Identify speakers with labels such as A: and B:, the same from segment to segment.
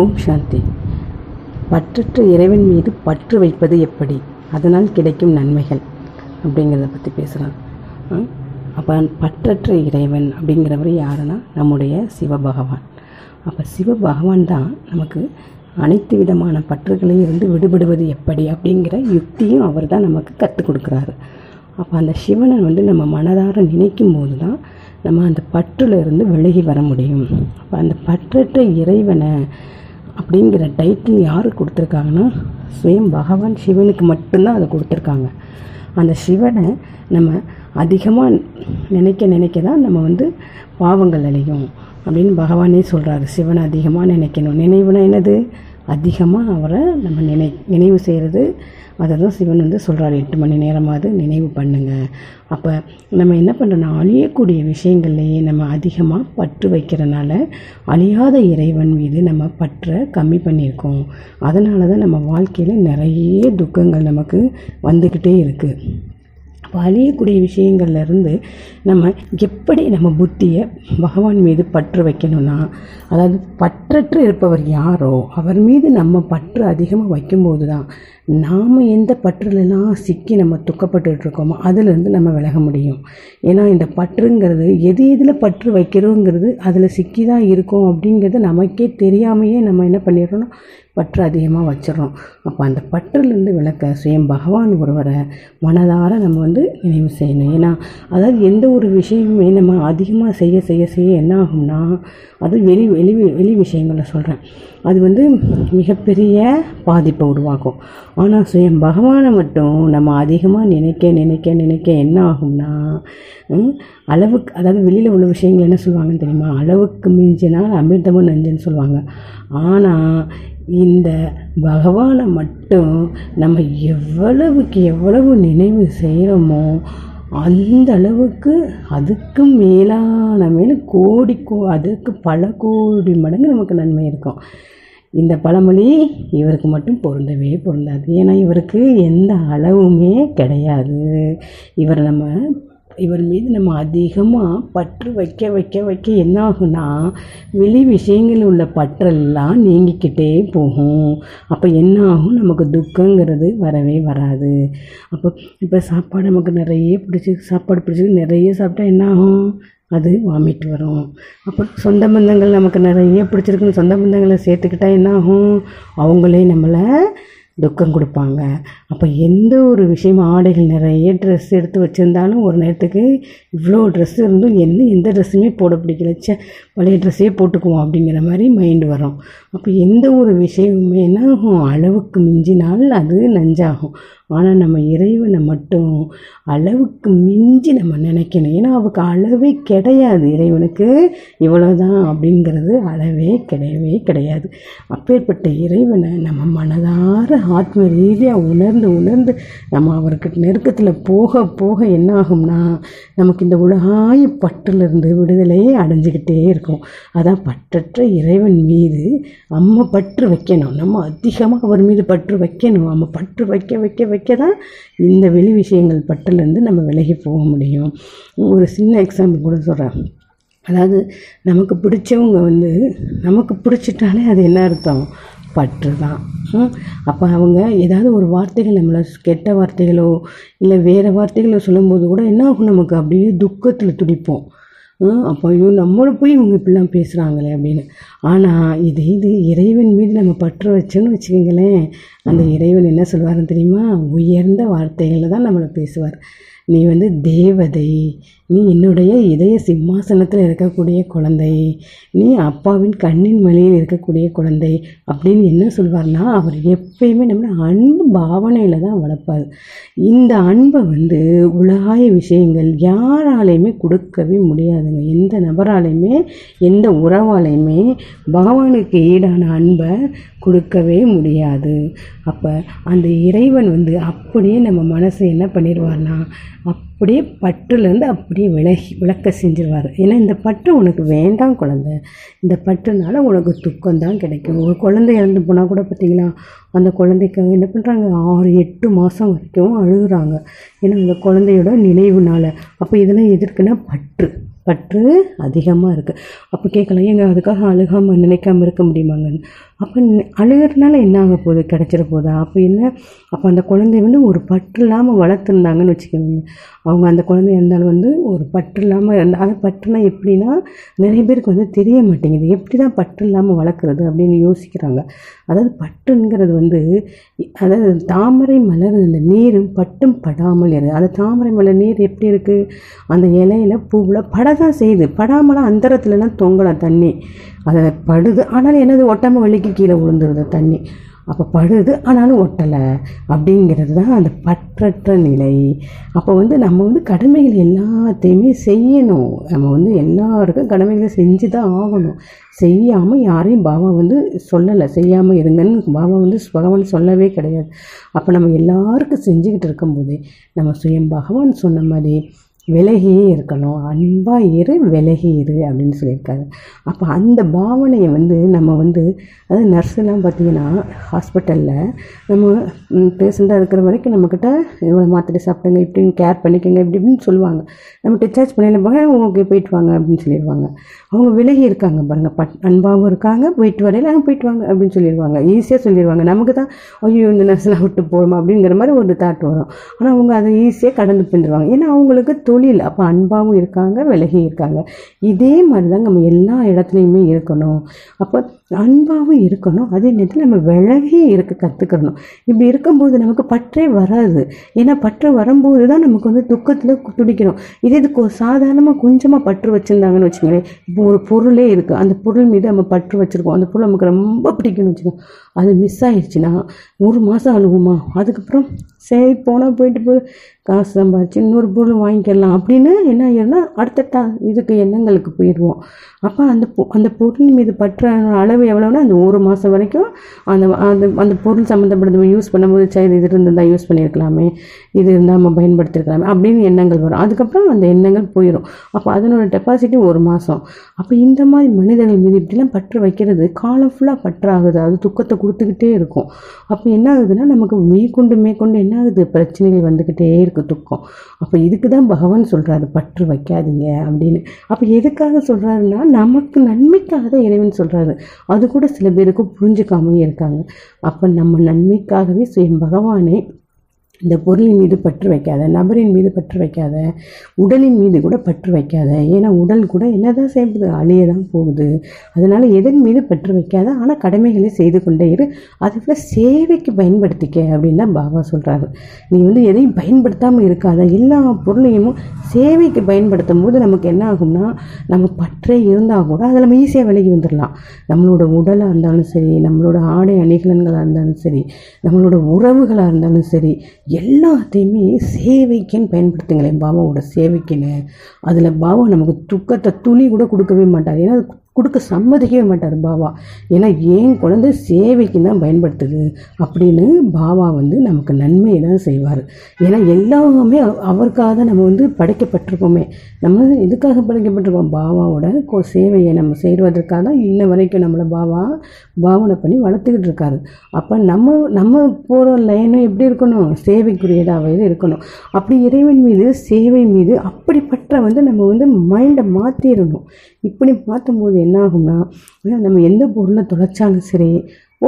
A: ஓம் சாந்தி பற்றற்ற இறைவன் மீது பற்று வைப்பது எப்படி? அதனால் கிடைக்கும் நன்மைகள் அப்படிங்கிறத பற்றி பேசலாம். அப்போ பற்றற்ற இறைவன் அப்படிங்கிறவர் யாருன்னா? நம்முடைய சிவபகவான். அப்போ சிவபகவான் தான் நமக்கு அனைத்து விதமான பற்றுகளையும் இருந்து விடுபடுவது எப்படி அப்படிங்கிற யுக்தியும் அவர் தான் நமக்கு கற்றுக் கொடுக்குறாரு. அப்போ அந்த சிவனை வந்து நம்ம மனதார நினைக்கும் போது தான் நம்ம அந்த பற்றுல இருந்து விலகி வர முடியும். அப்போ அந்த பற்றற்ற இறைவனை அப்படிங்கிற டைட்டில் யார் கொடுத்துருக்காங்கன்னா சுயம் பகவான் சிவனுக்கு மட்டும்தான் அதை கொடுத்துருக்காங்க. அந்த சிவனை நம்ம அதிகமாக நினைக்க நினைக்க தான் நம்ம வந்து பாவங்கள் அழியும் அப்படின்னு பகவானே சொல்கிறாரு சிவனை அதிகமாக நினைக்கணும். நினைவுனா என்னது? அதிகமாக அவரை நம்ம நினை நினைவு செய்கிறது அதை தான் சிவன் வந்து சொல்கிறார் எட்டு மணி நேரமாவது நினைவு பண்ணுங்க. அப்போ நம்ம என்ன பண்ணுறோன்னா அழியக்கூடிய விஷயங்கள்லையே நம்ம அதிகமாக பற்று வைக்கிறனால அழியாத இறைவன் மீது நம்ம பற்றை கம்மி பண்ணியிருக்கோம். அதனால தான் நம்ம வாழ்க்கையில் நிறைய துக்கங்கள் நமக்கு வந்துக்கிட்டே இருக்குது அழியக்கூடிய விஷயங்கள்லேருந்து நம்ம எப்படி நம்ம புத்தியை பகவான் மீது பற்று வைக்கணும்னா அதாவது பற்றற்று இருப்பவர் யாரோ அவர் மீது நம்ம பற்று அதிகமாக வைக்கும்போது தான் நாம் எந்த பற்றுலலாம் சிக்கி நம்ம துக்கப்பட்டுட்டு இருக்கோமோ அதுலேருந்து நம்ம விலக முடியும். ஏன்னா இந்த பற்றுங்கிறது எது எதில் பற்று வைக்கிறோங்கிறது அதில் சிக்கி தான் இருக்கும் அப்படிங்கிறது நமக்கே தெரியாமையே நம்ம என்ன பண்ணிடுறோம்னா பற்று அதிகமாக வச்சிடறோம். அப்போ அந்த பற்றுலேருந்து விளக்க சுயம் பகவான் ஒருவரை மனதார நம்ம வந்து நினைவு செய்யணும். ஏன்னா அதாவது எந்த ஒரு விஷயமுமே நம்ம அதிகமாக செய்ய செய்ய செய்ய என்ன ஆகும்னா அது வெளி வெளி வெளி விஷயங்களை சொல்கிறேன் அது வந்து மிகப்பெரிய பாதிப்பை உருவாக்கும். ஆனால் சுயம் பகவானை மட்டும் நம்ம அதிகமாக நினைக்க நினைக்க நினைக்க என்ன ஆகும்னா அளவுக்கு அதாவது வெளியில் உள்ள விஷயங்கள் என்ன சொல்லுவாங்கன்னு தெரியுமா? அளவுக்கு மிஞ்சினால் அமிர்தமும் நஞ்சுன்னு சொல்லுவாங்க. ஆனால் இந்த பகவானை மட்டும் நம்ம எவ்வளவுக்கு எவ்வளவு நினைவு செய்கிறோமோ அந்த அளவுக்கு அதுக்கு மேலான மேலும் கோடி கோ அதுக்கு பல கோடி மடங்கு நமக்கு நன்மை இருக்கும். இந்த பழமொழி இவருக்கு மட்டும் பொருந்தவே பொருந்தாது. ஏன்னா இவருக்கு எந்த அளவுமே கிடையாது. இவர் நம்ம இவர் மீது நம்ம அதிகமாக பற்று வைக்க வைக்க வைக்க என்ன ஆகுனா வெளி விஷயங்கள் உள்ள பற்றெல்லாம் நீங்கிக்கிட்டே போகும். அப்போ என்ன ஆகும் நமக்கு துக்கங்கிறது வரவே வராது. அப்போ இப்போ சாப்பாடு நமக்கு நிறைய பிடிச்சி சாப்பாடு பிடிச்சி நிறைய சாப்பிட்டா என்ன ஆகும் அது வாமிட் வரும். அப்புறம் சொந்த பந்தங்கள் நமக்கு நிறைய பிடிச்சிருக்குன்னு சொந்த பந்தங்களை சேர்த்துக்கிட்டா என்ன ஆகும் அவங்களே நம்மளை துக்கம் கொடுப்பாங்க. அப்போ எந்த ஒரு விஷயம் ஆடைகள் நிறைய ட்ரெஸ் எடுத்து வச்சுருந்தாலும் ஒரு நேரத்துக்கு இவ்வளோ ட்ரெஸ் இருந்தும் என்ன எந்த ட்ரெஸ்ஸுமே போட பிடிக்கல. சே பழைய ட்ரெஸ்ஸே போட்டுக்குவோம் அப்படிங்கிற மாதிரி மைண்டு வரும். அப்போ எந்த ஒரு விஷயமுமே என்ன ஆகும் அளவுக்கு மிஞ்சினால் அது நஞ்சாகும். ஆனால் நம்ம இறைவனை மட்டும் அளவுக்கு மிஞ்சி நம்ம நினைக்கணும். ஏன்னா அவருக்கு அளவே கிடையாது. இறைவனுக்கு இவ்வளோதான் அப்படிங்கிறது அளவே கிடையவே கிடையாது. அப்பேற்பட்ட இறைவனை நம்ம மனதார ஆத்ம ரீதியாக உணர்ந்து உணர்ந்து நம்ம அவருக்கு நெருக்கத்தில் போக போக என்ன ஆகும்னா நமக்கு இந்த உலகாய பற்றிலிருந்து விடுதலையே அடைஞ்சிக்கிட்டே இருக்கும். அதான் பற்றற்ற இறைவன் மீது நம்ம பற்று வைக்கணும். நம்ம அதிகமாக அவர் மீது பற்று வைக்கணும். நம்ம பற்று வைக்க வைக்க வைக்க தான் இந்த வெளி விஷயங்கள் பற்றுலேருந்து நம்ம விலகி போக முடியும். ஒரு சின்ன எக்ஸாம்பிள் கூட சொல்கிறேன் அதாவது நமக்கு பிடிச்சவங்க வந்து நமக்கு பிடிச்சிட்டாலே அது என்ன அர்த்தம்? பற்று தான். அப்போ அவங்க ஏதாவது ஒரு வார்த்தைகள் நம்மளை கெட்ட வார்த்தைகளோ இல்லை வேறு வார்த்தைகளோ சொல்லும்போது கூட என்ன ஆகும் நமக்கு? அப்படியே துக்கத்தில் துடிப்போம். அப்போ ஐயோ நம்மளை போய் இவங்க இப்படிலாம் பேசுகிறாங்களே அப்படின்னு. ஆனால் இது இது இறைவன் மீது நம்ம பற்று வச்சோன்னு வச்சுக்கோங்களேன். அந்த இறைவன் என்ன சொல்லுவாருன்னு தெரியுமா? உயர்ந்த வார்த்தைகளில் தான் நம்மளை பேசுவார். நீ வந்து தேவதை நீ என்னுடைய இதய சிம்மாசனத்தில் இருக்கக்கூடிய குழந்தை நீ அப்பாவின் கண்ணின் மலையில் இருக்கக்கூடிய குழந்தை அப்படின்னு என்ன சொல்வார்னா அவர் எப்பயுமே நம்மளை அன்பு பாவனையில் தான் வளர்ப்பார். இந்த அன்பை வந்து உலகாய விஷயங்கள் யாராலையுமே கொடுக்கவே முடியாதுங்க. எந்த நபராலையுமே எந்த உறவாலையுமே பகவானுக்கு ஈடான அன்பை கொடுக்கவே முடியாது. அப்போ அந்த இறைவன் வந்து அப்படியே நம்ம மனசை என்ன பண்ணிடுவார்னா அப்படியே பற்றுலேருந்து அப்படியே விலகி விளக்க செஞ்சிருவார். ஏன்னா இந்த பற்று உனக்கு வேண்டாம் குழந்தை. இந்த பற்றுனால உனக்கு துக்கம் தான் கிடைக்கும். ஒரு குழந்தை இறந்து போனால் கூட பார்த்தீங்களா அந்த குழந்தைக்கு என்ன பண்ணுறாங்க ஆறு எட்டு மாதம் வரைக்கும் அழுகுறாங்க. ஏன்னா அந்த குழந்தையோட நினைவுனால். அப்போ இதெல்லாம் எதற்குன்னா பற்று. பற்று அதிகமாக இருக்குது அப்போ கேட்கலாம் ஏங்க அதுக்காக அழுகாமல் நினைக்காம இருக்க முடியுமாங்கன்னு. அப்போ அழுகிறதுனால என்ன ஆக போகுது? கிடச்சிட போதா அப்போ என்ன? அப்போ அந்த குழந்தைய வந்து ஒரு பற்று இல்லாமல் வளர்த்துருந்தாங்கன்னு வச்சுக்கோங்க அவங்க அந்த குழந்தை இருந்தாலும் வந்து ஒரு பற்று இல்லாமல் இருந்தால் அது பற்றுனா எப்படின்னா நிறைய பேருக்கு வந்து தெரிய மாட்டேங்குது. எப்படி தான் பற்று இல்லாமல் வளர்க்குறது அப்படின்னு யோசிக்கிறாங்க. அதாவது பற்றுங்கிறது வந்து அதாவது தாமரை மலர் அந்த நீரும் பட்டும் படாமல் இருக்குது அந்த தாமரை மலர் நீர் எப்படி இருக்குது அந்த இலையில பூவில் படதான் செய்யுது. படாமலாம் அந்தரத்துலலாம் தொங்கலாம் தண்ணி. அதை படுது. ஆனாலும் என்னது? ஒட்டாமல் வலிக்கு கீழே விழுந்துருது தண்ணி. அப்போ படுது ஆனாலும் ஒட்டலை. அப்படிங்கிறது தான் அந்த பற்றற்ற நிலை. அப்போ வந்து நம்ம வந்து கடமைகள் எல்லாத்தையுமே செய்யணும். நம்ம வந்து எல்லாருக்கும் கடமைகளை செஞ்சு தான் ஆகணும். செய்யாமல் யாரையும் பாபா வந்து சொல்லலை. செய்யாமல் இருங்கன்னு பாபா வந்து பகவான் சொல்லவே கிடையாது. அப்போ நம்ம எல்லாருக்கும் செஞ்சுக்கிட்டு இருக்கும்போது நம்ம சுயம் பகவான் சொன்ன மாதிரி விலகியே இருக்கணும். அன்பாக இரு விலகி இரு அப்படின்னு சொல்லியிருக்காரு. அப்போ அந்த பாவனையை வந்து நம்ம வந்து அதாவது நர்ஸெல்லாம் பார்த்தீங்கன்னா ஹாஸ்பிட்டலில் நம்ம பேஷண்ட்டாக இருக்கிற வரைக்கும் நம்மக்கிட்ட இவ்வளோ மாத்திரை சாப்பிடுங்க இப்படின்னு கேர் பண்ணிக்கோங்க இப்படி இப்படின்னு சொல்லுவாங்க. நம்ம டிஸ்சார்ஜ் பண்ணிடலாம் ஓகே போயிட்டு வாங்க அப்படின்னு சொல்லிடுவாங்க. அவங்க விலகி இருக்காங்க பாருங்கள் பட் அன்பாகவும் இருக்காங்க போயிட்டு வரையில அவங்க போயிட்டு வாங்க அப்படின்னு சொல்லிடுவாங்க. ஈஸியாக சொல்லிடுவாங்க. நமக்கு தான் ஐயோ இந்த நர்ஸ்லாம் விட்டு போகிறோமா அப்படிங்கிற மாதிரி ஒரு தாட் வரும். ஆனால் அவங்க அதை ஈஸியாக கடந்து போயிடுவாங்க. ஏன்னா அவங்களுக்கு தொழில் அப்போ அன்பாகவும் இருக்காங்க விலகி இருக்காங்க. இதே மாதிரி தான் நம்ம எல்லா இடத்துலையுமே இருக்கணும். அப்போ அன்பாகவும் இருக்கணும். அதே நேரத்தில் நம்ம விலகி இருக்க கற்றுக்கணும் இப்படி இருக்கும்போது நமக்கு பற்றே வராது. ஏன்னா பற்று வரும்போது தான் நமக்கு வந்து துக்கத்தில் துடிக்கணும். இதே இது சாதாரணமாக கொஞ்சமாக பற்று வச்சுருந்தாங்கன்னு வச்சுக்கோங்களேன். இப்போ ஒரு பொருளே இருக்குது அந்த பொருள் மீது நம்ம பற்று வச்சுருக்கோம். அந்த பொருள் நமக்கு ரொம்ப பிடிக்கும்னு வச்சுக்கோங்க. அது மிஸ் ஆயிடுச்சுன்னா ஒரு மாதம் அழுகுமா? அதுக்கப்புறம் சரி போனால் போயிட்டு போய் காசு சம்பாதிச்சு இன்னொரு பொருள் வாங்கிக்கலாம். அப்படின்னு என்ன ஆயிரும்னா அடுத்த இதுக்கு எண்ணங்களுக்கு போயிடுவோம். அப்போ அந்த பொ- அந்த பொருள் மீது பற்ற அளவு எவ்வளோன்னா அந்த ஒரு மாதம் வரைக்கும் அந்த அந்த அந்த பொருள் சம்மந்தப்பட்டது யூஸ் பண்ணும்போது சரி இது இருந்திருந்தால் யூஸ் பண்ணியிருக்கலாமே இது இருந்தால் நம்ம பயன்படுத்திருக்கலாமே அப்படின்னு எண்ணங்கள் வரும். அதுக்கப்புறம் அந்த எண்ணங்கள் போயிடும். அப்போ அதனோட டெபாசிட்டி ஒரு மாதம் அப்போ இந்த மாதிரி மனிதர்கள் மீது இப்படிலாம் பற்று வைக்கிறது காலம் ஃபுல்லாக பற்றாகுது. அது துக்கத்தை கொடுத்துக்கிட்டே இருக்கும். அப்போ என்ன ஆகுதுன்னா நமக்கு மேற்கொண்டு மேற்கொண்டு என்ன ஆகுது? பிரச்சனைகள் வந்துக்கிட்டே இருக்கு துக்கம். அப்போ இதுக்கு தான் பகவான் சொல்கிறாரு பற்று வைக்காதீங்க அப்படின்னு. அப்போ எதுக்காக சொல்கிறாருன்னா நமக்கு நன்மைக்காக தான் இறைவன் சொல்கிறாரு அது கூட சில பேருக்கு புரிஞ்சுக்காமயே இருக்காங்க. அப்போ நம்ம நன்மைக்காகவே சுயம் பகவானே இந்த பொருளின் மீது பற்று வைக்காத நபரின் மீது பற்று வைக்காத உடலின் மீது கூட பற்று வைக்காத. ஏன்னா உடல் கூட என்ன தான் செய்யுது? அழிய தான் போகுது. அதனால் எதன் மீது பற்று வைக்காத? ஆனால் கடமைகளை செய்து கொண்டே இரு. அதுக்குள்ள சேவைக்கு பயன்படுத்திக்க அப்படின்னு தான் பாபா சொல்கிறாரு நீ வந்து எதையும் பயன்படுத்தாமல் இருக்காத. எல்லா பொருளையும் சேவைக்கு பயன்படுத்தும் போது நமக்கு என்ன ஆகும்னா நம்ம பற்றே இருந்தால் கூட அதில் நம்ம ஈஸியாக விலகி வந்துடலாம் நம்மளோட உடலாக இருந்தாலும் சரி நம்மளோட ஆடை அணிகலன்களாக இருந்தாலும் சரி நம்மளோட உறவுகளாக இருந்தாலும் சரி எல்லாத்தையுமே சேவைக்குன்னு பயன்படுத்துங்களேன் பாபாவோட சேவைக்குன்னு. அதில் பாபா நமக்கு துக்கத்தை துளி கூட கொடுக்கவே மாட்டார். ஏன்னா அது கொடுக்க சம்மதிக்கவே மாட்டார் பாபா ஏன்னா ஏன் குழந்தை சேவைக்கு தான் பயன்படுத்துது? அப்படின்னு பாபா வந்து நமக்கு நன்மையை தான் செய்வார். ஏன்னா எல்லாமே அவ- அவருக்காக தான் நம்ம வந்து படைக்கப்பட்டிருக்கோமே நம்ம இதுக்காக படைக்கப்பட்டிருக்கோம் பாபாவோட கோ சேவையை நம்ம செய்வதற்காக தான் இன்ன வரைக்கும் நம்மளை பாபா பாவனை பண்ணி வளர்த்துக்கிட்டு இருக்காரு. அப்போ நம்ம நம்ம போகிற லைனும் எப்படி இருக்கணும்? சேவைக்குரியதாகவே இருக்கணும். அப்படி இறைவன் மீது சேவை மீது அப்படிப்பட்ட வந்து நம்ம வந்து மைண்டை மாற்றிடணும் இப்படி பார்த்தும்போது என்ன ஆகும்னா நம்ம எந்த பொருளை தொலைச்சாலும் சரி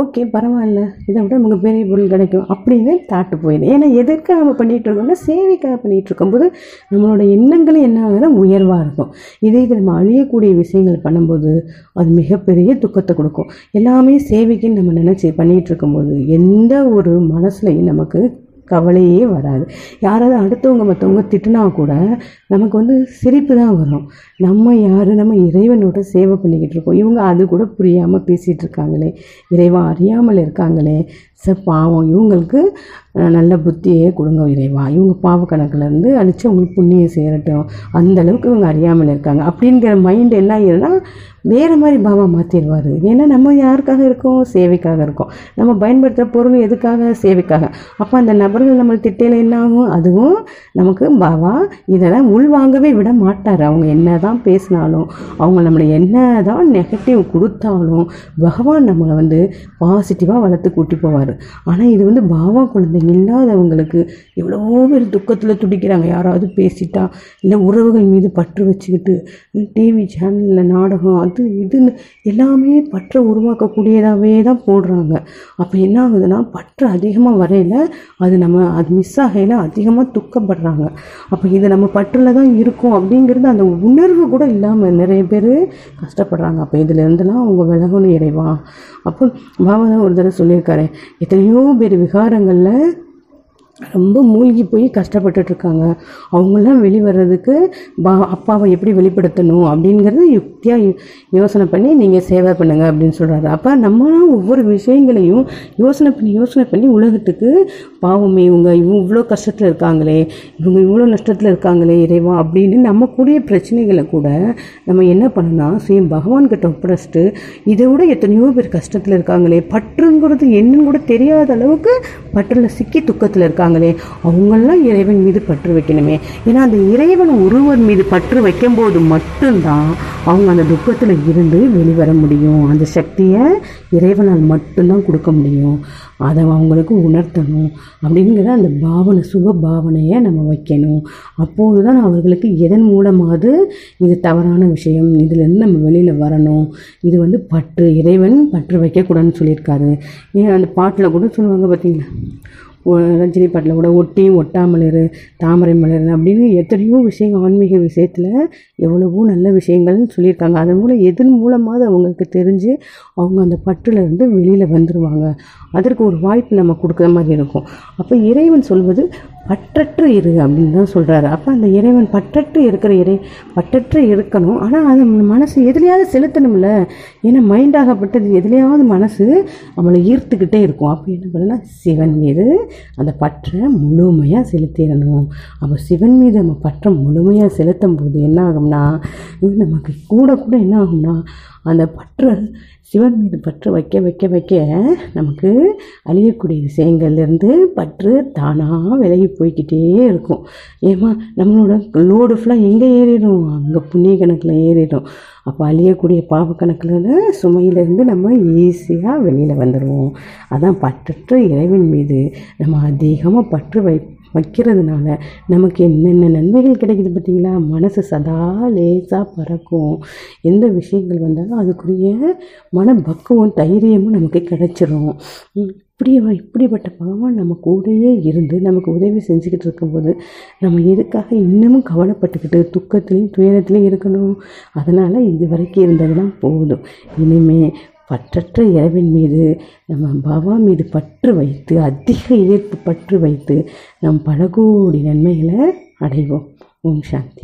A: ஓகே பரவாயில்ல இதை விட நமக்கு பெரிய பொருள் கிடைக்கும் அப்படின்னு தாட்டு போயிடும். ஏன்னா எதற்காக நம்ம பண்ணிகிட்டு இருக்கோம்னா சேவைக்காக பண்ணிகிட்டு இருக்கும்போது நம்மளோட எண்ணங்களும் என்ன ஆகுதுன்னா உயர்வாக இருக்கும். இதே இது நம்ம அழியக்கூடிய விஷயங்கள் பண்ணும்போது அது மிகப்பெரிய துக்கத்தை கொடுக்கும். எல்லாமே சேவைக்குன்னு நம்ம நினச்சி பண்ணிகிட்டு இருக்கும்போது எந்த ஒரு மனசுலையும் நமக்கு கவலையே வராது. யாராவது அடுத்தவங்க மற்றவங்க திட்டினா கூட நமக்கு வந்து சிரிப்பு தான் வரும். நம்ம யார்? நம்ம இறைவனோட சேவை பண்ணிக்கிட்டு இருக்கோம். இவங்க அது கூட புரியாமல் பேசிகிட்டு இருக்காங்களே. இறைவா அறியாமல் இருக்காங்களே. ச பாவம். இவங்களுக்கு நல்ல புத்தியே கொடுங்க இறைவா. இவங்க பாவ கணக்கிலேருந்து அழித்து அவங்களுக்கு புண்ணியம் சேரட்டும். அந்த அளவுக்கு இவங்க அறியாமல் இருக்காங்க. அப்படிங்கிற மைண்ட் என்ன ஆயிருன்னா வேறு மாதிரி பாவா மாற்றிடுவார் ஏன்னா நம்ம யாருக்காக இருக்கோம்? சேவைக்காக இருக்கோம். நம்ம பயன்படுத்துகிற பொருள் எதுக்காக? சேவைக்காக. அப்போ அந்த நபர்கள் நம்மளை திட்டையில் என்ன ஆகும்? அதுவும் நமக்கு பாவா இதெல்லாம் உள்வாங்கவே விட மாட்டார். அவங்க என்ன தான் பேசினாலும் அவங்க நம்மளை என்ன தான் நெகட்டிவ் கொடுத்தாலும் பகவான் நம்மளை வந்து பாசிட்டிவாக வளர்த்து கூட்டி போவார். சொல்கிறாரு ஆனால் இது வந்து பாவா குழந்தைங்க இல்லாதவங்களுக்கு எவ்வளவோ பேர் துக்கத்தில் துடிக்கிறாங்க. யாராவது பேசிட்டா இல்லை உறவுகள் மீது பற்று வச்சுக்கிட்டு டிவி சேனலில் நாடகம் அது இதுன்னு எல்லாமே பற்றை உருவாக்கக்கூடியதாகவே தான் போடுறாங்க. அப்போ என்ன ஆகுதுன்னா பற்று அதிகமாக வரையில் அது நம்ம அது மிஸ் ஆகையில் அதிகமாக துக்கப்படுறாங்க. அப்போ இது நம்ம பற்றில் தான் இருக்கும் அப்படிங்கிறது அந்த உணர்வு கூட இல்லாமல் நிறைய பேர் கஷ்டப்படுறாங்க. அப்போ இதுலேருந்துலாம் அவங்க விலகணும் இறைவா. அப்போ பாபா தான் ஒரு தடவை சொல்லியிருக்காரு எத்தனையோ பேர் விகாரங்களில் ரொம்ப மூழ்கி போய் கஷ்டப்பட்டுட்டு இருக்காங்க அவங்களாம் வெளிவரதுக்கு பா அப்பாவை எப்படி வெளிப்படுத்தணும் அப்படிங்கிறது யுக்தியாக யோசனை பண்ணி நீங்கள் சேவை பண்ணுங்க அப்படின்னு சொல்கிறாரு அப்போ நம்மளும் ஒவ்வொரு விஷயங்களையும் யோசனை பண்ணி யோசனை பண்ணி உலகத்துக்கு பாவமே இவங்க இவங்க இவ்வளோ கஷ்டத்தில் இருக்காங்களே இவங்க இவ்வளோ நஷ்டத்தில் இருக்காங்களே இறைவா அப்படின்னு நம்ம கூடிய பிரச்சனைகளை கூட நம்ம என்ன பண்ணலாம் சுயம் பகவான்கிட்ட ஒப்படைச்சிட்டு இதை விட எத்தனையோ பேர் கஷ்டத்தில் இருக்காங்களே பற்றுங்கிறது என்னன்னு கூட தெரியாத அளவுக்கு பற்றில் சிக்கி துக்கத்தில் இருக்காங்க. இருக்காங்களே அவங்களாம் இறைவன் மீது பற்று வைக்கணுமே. ஏன்னா அந்த இறைவன் ஒருவர் மீது பற்று வைக்கும்போது மட்டும்தான் அவங்க அந்த துக்கத்தில் இருந்து வெளிவர முடியும். அந்த சக்தியை இறைவனால் மட்டும்தான் கொடுக்க முடியும். அதை அவங்களுக்கு உணர்த்தணும் அப்படிங்கிற அந்த பாவனை சுப பாவனையை நம்ம வைக்கணும். அப்போது தான் அவர்களுக்கு எதன் மூலமாவது இது தவறான விஷயம் இதுலேருந்து நம்ம வெளியில் வரணும். இது வந்து பற்று இறைவன் பற்று வைக்கக்கூடாதுன்னு சொல்லியிருக்காரு. ஏன் அந்த பாட்டில் கூட சொல்லுவாங்க பார்த்தீங்களா ரஜினி பாட்டில் கூட ஒட்டியும் ஒட்டாமலிரு தாமரை மலர் அப்படின்னு எத்தனையோ விஷயங்கள் ஆன்மீக விஷயத்தில் எவ்வளவோ நல்ல விஷயங்கள்னு சொல்லியிருக்காங்க. அதன் மூலம் எதன் மூலமாவது அவங்களுக்கு தெரிஞ்சு அவங்க அந்த பற்றுலருந்து வெளியில் வந்துடுவாங்க அதற்கு ஒரு வாய்ப்பு நம்ம கொடுக்குற மாதிரி இருக்கும். அப்போ இறைவன் சொல்வது பற்றற்று இரு அப்படின்னு தான் சொல்கிறாரு அப்போ அந்த இறைவன் பற்றற்று இருக்கிற இறை பற்றற்று இருக்கணும். ஆனால் அது மனசு எதுலையாவது செலுத்தணும்ல. ஏன்னா மைண்டாகப்பட்டது எதுலையாவது மனசு நம்மளை ஈர்த்துக்கிட்டே இருக்கும். அப்போ என்ன பண்ணலாம் சிவன் மீது அந்த பற்றை முழுமையாக செலுத்திடணும். அப்போ சிவன் மீது நம்ம பற்றை முழுமையாக செலுத்தும் போது என்ன ஆகும்னா இது நமக்கு கூட கூட என்ன ஆகும்னா அந்த பற்று சிவன் மீது பற்று வைக்க வைக்க வைக்க நமக்கு அழியக்கூடிய விஷயங்கள்லேருந்து பற்று தானாக விலகி போய்க்கிட்டே இருக்கும். ஏமா நம்மளோட லோடு ஃபுல்லாக எங்கே ஏறிடும்? அங்கே புண்ணிய கணக்கில் ஏறிடும். அப்போ அழியக்கூடிய பாவ கணக்கில் சுமையிலேருந்து நம்ம ஈஸியாக வெளியில் வந்துடுவோம் அதான் பற்றற்ற இறைவன் மீது நம்ம அதிகமாக பற்று வை வைக்கிறதுனால நமக்கு என்னென்ன நன்மைகள் கிடைக்குது பார்த்தீங்களா? மனசு சதா லேசாக பறக்கும். எந்த விஷயங்கள் வந்தாலும் அதுக்குரிய மனப்பக்குவம் தைரியமும் நமக்கு கிடைச்சிரும். இப்படி இப்படிப்பட்ட பகவான் நம்ம கூடயே இருந்து நமக்கு உதவி செஞ்சுக்கிட்டு இருக்கும்போது நம்ம எதுக்காக இன்னமும் கவலைப்பட்டுக்கிட்டு துக்கத்துலேயும் துயரத்துலேயும் இருக்கணும்? அதனால் இது வரைக்கும் இருந்ததெல்லாம் போதும். இனிமேல் பற்றற்ற இறைவன் மீது நம்ம பாபா மீது பற்று வைத்து அதிக ஈர்ப்பு பற்று வைத்து நம் பல கோடி நன்மைகளை அடைவோம். ஓம் சாந்தி.